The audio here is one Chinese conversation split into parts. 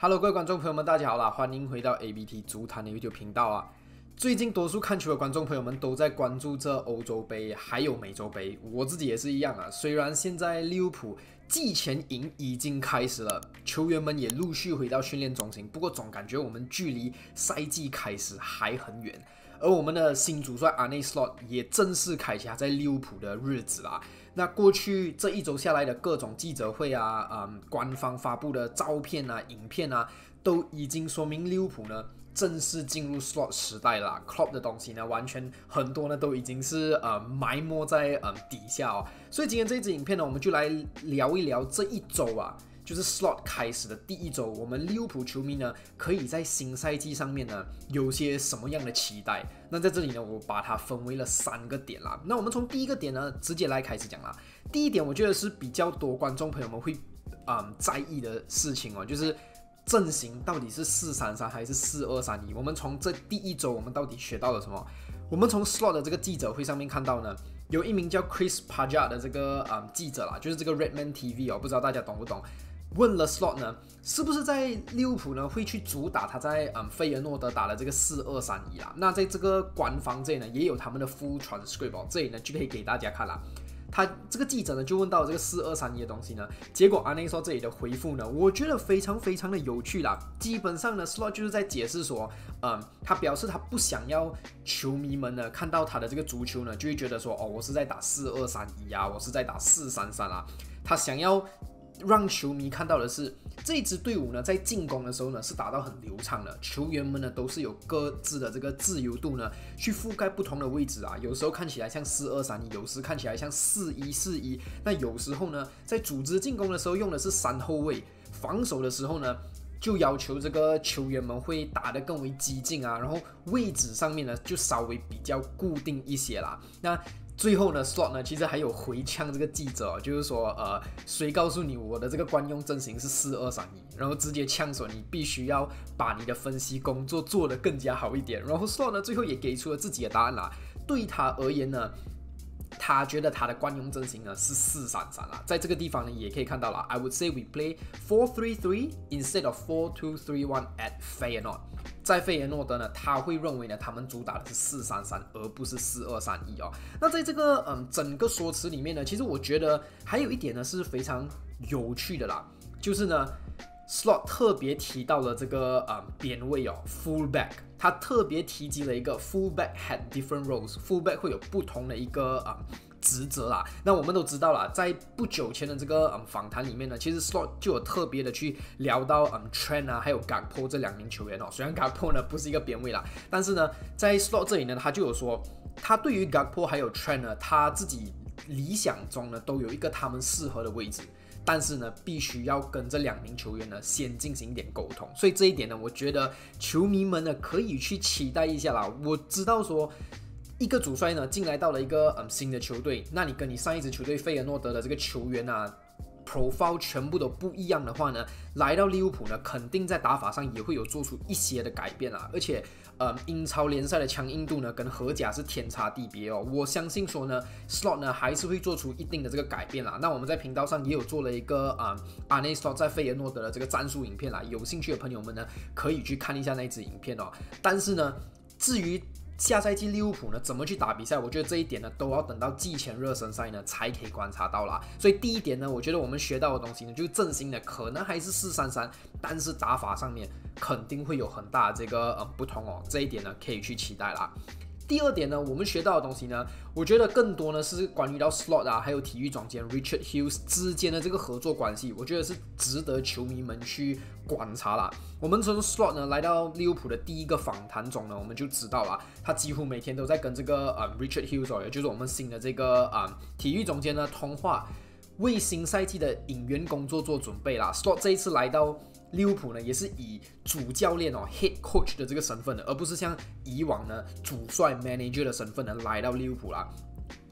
Hello，各位观众朋友们，大家好啦！欢迎回到 ABT 足坛的 YouTube 频道啊。最近多数看球的观众朋友们都在关注这欧洲杯还有美洲杯，我自己也是一样啊。虽然现在利物浦季前营已经开始了，球员们也陆续回到训练中心，不过总感觉我们距离赛季开始还很远。而我们的新主帅阿内斯洛也正式开启他在利物浦的日子啦。那过去这一周下来的各种记者会啊，嗯，官方发布的照片啊、影片啊，都已经说明利物浦呢正式进入 slot 时代啦。Club 的东西呢，完全很多呢都已经是呃埋没在嗯底下哦。所以今天这支影片呢，我们就来聊一聊这一周啊。就是 slot 开始的第一周，我们利物浦球迷呢，可以在新赛季上面呢，有些什么样的期待？那在这里呢，我把它分为了三个点啦。那我们从第一个点呢，直接来开始讲啦。第一点，我觉得是比较多观众朋友们会嗯在意的事情哦，就是阵型到底是四三三还是四二三一？我们从这第一周，我们到底学到了什么？我们从 slot 的这个记者会上面看到呢，有一名叫 Chris Paja 的这个嗯记者啦，就是这个 Redman TV 哦，不知道大家懂不懂？问了 slot 呢，是不是在利物浦呢会去主打他在嗯费尔诺德打的这个四二三一啦？那在这个官方这里呢，也有他们的 full transcript 哦，这里呢就可以给大家看了。他这个记者呢就问到这个四二三一的东西呢，结果阿内说这里的回复呢，我觉得非常非常的有趣啦。基本上呢，slot 就是在解释说，嗯，他表示他不想要球迷们呢看到他的这个足球呢，就会觉得说，哦，我是在打四二三一啊，我是在打四三三啊，他想要。让球迷看到的是，这支队伍呢，在进攻的时候呢，是打到很流畅的。球员们呢，都是有各自的这个自由度呢，去覆盖不同的位置啊。有时候看起来像四二三一，有时看起来像四一四一。那有时候呢，在组织进攻的时候用的是三后卫，防守的时候呢，就要求这个球员们会打得更为激进啊。然后位置上面呢，就稍微比较固定一些啦。那最后呢，slot 呢，其实还有回呛这个记者，就是说，呃，谁告诉你我的这个惯用阵型是四二三一？然后直接呛说你必须要把你的分析工作做得更加好一点。然后 slot 呢，最后也给出了自己的答案啦。对他而言呢，他觉得他的惯用阵型呢是四三三啦。在这个地方呢，也可以看到了，I would say we play four three three instead of four two three one at Feyenoord。在费耶诺德呢，他会认为呢，他们主打的是四三三，而不是四二三一哦。那在这个嗯整个说辞里面呢，其实我觉得还有一点呢是非常有趣的啦，就是呢，slot 特别提到了这个嗯边位哦，fullback，他特别提及了一个 fullback had different roles，fullback 会有不同的一个啊。职责啦，那我们都知道啦，在不久前的这个嗯访谈里面呢，其实 Slot 就有特别的去聊到嗯 Trent 啊，还有 Gakpo 这两名球员哦。虽然 Gakpo 呢不是一个边位啦，但是呢，在 Slot 这里呢，他就有说，他对于 Gakpo 还有 Trent 呢，他自己理想中呢都有一个他们适合的位置，但是呢，必须要跟这两名球员呢先进行一点沟通。所以这一点呢，我觉得球迷们呢可以去期待一下啦。我知道说。一个主帅呢进来到了一个嗯新的球队，那你跟你上一支球队费尔诺德的这个球员啊，profile 全部都不一样的话呢，来到利物浦呢，肯定在打法上也会有做出一些的改变啊，而且呃英超联赛的强硬度呢跟荷甲是天差地别哦，我相信说呢，slot 呢还是会做出一定的这个改变啦。那我们在频道上也有做了一个啊阿内 slot 在费尔诺德的这个战术影片啦，有兴趣的朋友们呢可以去看一下那一支影片哦。但是呢，至于下赛季利物浦呢怎么去打比赛？我觉得这一点呢都要等到季前热身赛呢才可以观察到啦。所以第一点呢，我觉得我们学到的东西呢，就是阵型呢可能还是四三三，但是打法上面肯定会有很大的这个呃不同哦。这一点呢可以去期待啦。第二点呢，我们学到的东西呢，我觉得更多呢是关于到 slot 啊，还有体育总监 Richard Hughes 之间的这个合作关系，我觉得是值得球迷们去观察啦。我们从 slot 呢来到利物浦的第一个访谈中呢，我们就知道了，他几乎每天都在跟这个呃 Richard Hughes，也就是我们新的这个啊体育总监呢通话，为新赛季的引援工作做准备啦。slot 这一次来到。利物浦呢，也是以主教练哦，head coach 的这个身份的，而不是像以往呢，主帅 manager 的身份呢，来到利物浦啦。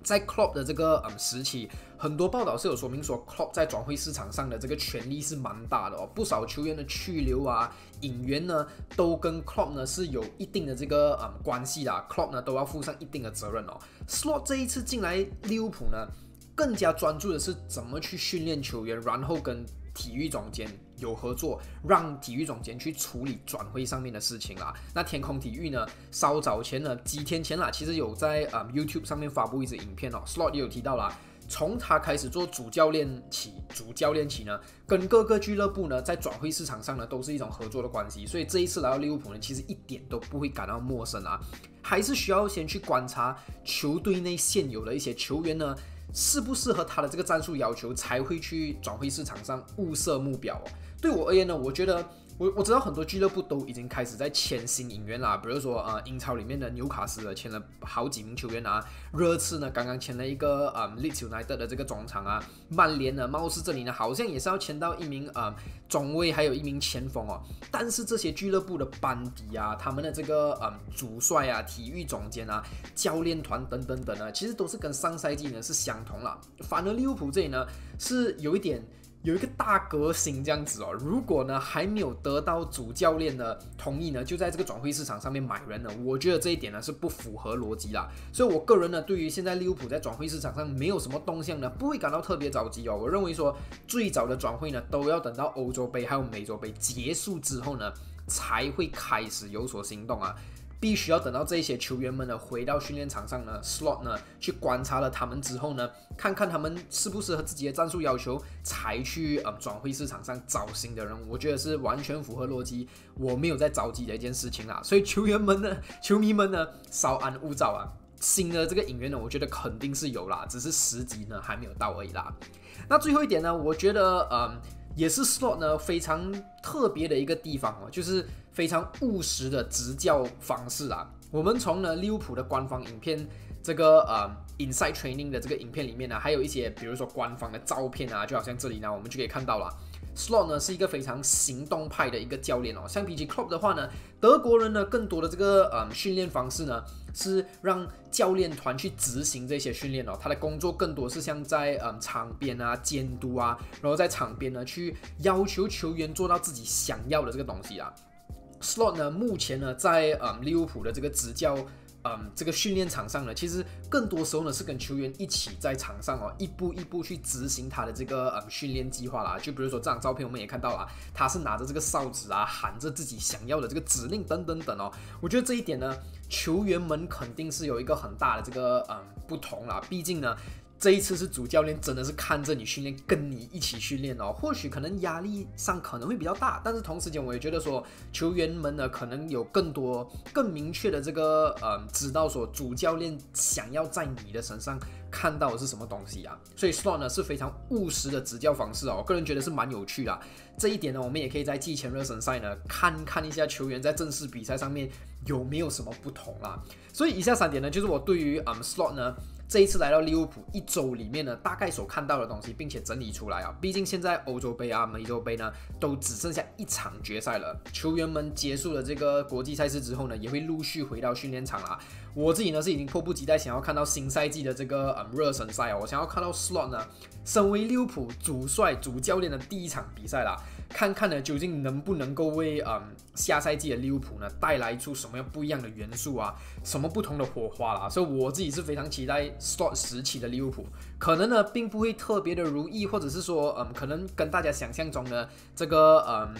在 Klopp 的这个嗯时期，很多报道是有说明说，Klopp 在转会市场上的这个权力是蛮大的哦，不少球员的去留啊、引援呢，都跟 Klopp 呢是有一定的这个嗯关系的，Klopp 呢都要负上一定的责任哦。Slot 这一次进来利物浦呢，更加专注的是怎么去训练球员，然后跟体育总监有合作，让体育总监去处理转会上面的事情啦。那天空体育呢，稍早前呢，几天前啦，其实有在呃 YouTube 上面发布一支影片哦，Slot 也有提到啦。从他开始做主教练起，主教练起呢，跟各个俱乐部呢，在转会市场上呢，都是一种合作的关系。所以这一次来到利物浦呢，其实一点都不会感到陌生啊，还是需要先去观察球队内现有的一些球员呢。适不适合他的这个战术要求，才会去转会市场上物色目标。对我而言呢，我觉得。我我知道很多俱乐部都已经开始在签新引援啦，比如说呃英超里面的纽卡斯的签了好几名球员啊，热刺呢刚刚签了一个呃 Leeds United 的这个中场啊，曼联呢貌似这里呢好像也是要签到一名呃中卫，还有一名前锋哦，但是这些俱乐部的班底啊，他们的这个呃主帅啊、体育总监啊、教练团等等等呢，其实都是跟上赛季呢是相同了，反而利物浦这里呢是有一点。有一个大革新这样子哦，如果呢还没有得到主教练的同意呢，就在这个转会市场上面买人呢，我觉得这一点呢是不符合逻辑啦。所以我个人呢，对于现在利物浦在转会市场上没有什么动向呢，不会感到特别着急哦。我认为说最早的转会呢，都要等到欧洲杯还有美洲杯结束之后呢，才会开始有所行动啊。必须要等到这些球员们呢回到训练场上呢，slot 呢去观察了他们之后呢，看看他们适不适合自己的战术要求，才去呃转会市场上找新的人。我觉得是完全符合逻辑，我没有在着急的一件事情啦。所以球员们呢，球迷们呢，稍安勿躁啊。新的这个引援呢，我觉得肯定是有啦，只是时机呢还没有到而已啦。那最后一点呢，我觉得嗯。也是 slot 呢非常特别的一个地方哦，就是非常务实的执教方式啊。我们从呢利物浦的官方影片这个呃 inside training 的这个影片里面呢，还有一些比如说官方的照片啊，就好像这里呢，我们就可以看到了。Slot 呢是一个非常行动派的一个教练哦，相比起 Klopp 的话呢，德国人呢更多的这个呃训练方式呢是让教练团去执行这些训练哦，他的工作更多是像在嗯场边啊监督啊，然后在场边呢去要求球员做到自己想要的这个东西啊。Slot 呢目前呢在嗯利物浦的这个执教。嗯，这个训练场上呢，其实更多时候呢是跟球员一起在场上哦，一步一步去执行他的这个嗯训练计划啦。就比如说这张照片，我们也看到了，他是拿着这个哨子啊，喊着自己想要的这个指令等等等哦。我觉得这一点呢，球员们肯定是有一个很大的这个嗯不同啦，毕竟呢。这一次是主教练真的是看着你训练，跟你一起训练哦。或许可能压力上可能会比较大，但是同时间我也觉得说球员们呢可能有更多更明确的这个呃，知道说主教练想要在你的身上看到的是什么东西啊。所以 Slot 呢是非常务实的执教方式哦，我个人觉得是蛮有趣的。这一点呢，我们也可以在季前热身赛呢看看一下球员在正式比赛上面有没有什么不同啦。所以以下三点呢，就是我对于嗯 Slot 呢。这一次来到利物浦一周里面呢，大概所看到的东西，并且整理出来啊。毕竟现在欧洲杯啊、美洲杯呢，都只剩下一场决赛了。球员们结束了这个国际赛事之后呢，也会陆续回到训练场啦。我自己呢是已经迫不及待想要看到新赛季的这个嗯热身赛哦，我想要看到 Slot 呢，身为利物浦主帅、主教练的第一场比赛啦。看看呢，究竟能不能够为嗯下赛季的利物浦呢带来出什么样不一样的元素啊，什么不同的火花啦？所以我自己是非常期待 Slot 时期的利物浦，可能呢并不会特别的如意，或者是说嗯可能跟大家想象中的这个嗯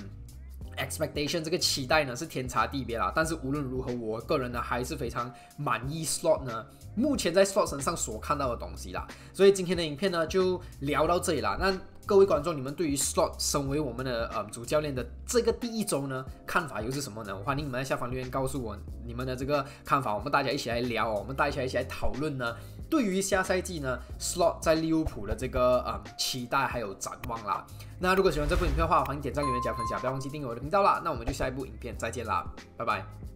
expectation 这个期待呢是天差地别啦。但是无论如何，我个人呢还是非常满意 Slot 呢目前在 Slot 身上所看到的东西啦。所以今天的影片呢就聊到这里啦。那各位观众，你们对于 Slot 身为我们的呃主教练的这个第一周呢，看法又是什么呢？欢迎你们在下方留言告诉我你们的这个看法，我们大家一起来聊，我们大家一起来讨论呢。对于下赛季呢，Slot 在利物浦的这个呃期待还有展望啦。那如果喜欢这部影片的话，欢迎点赞、留言、加分享，不要忘记订阅我的频道啦。那我们就下一部影片再见啦，拜拜。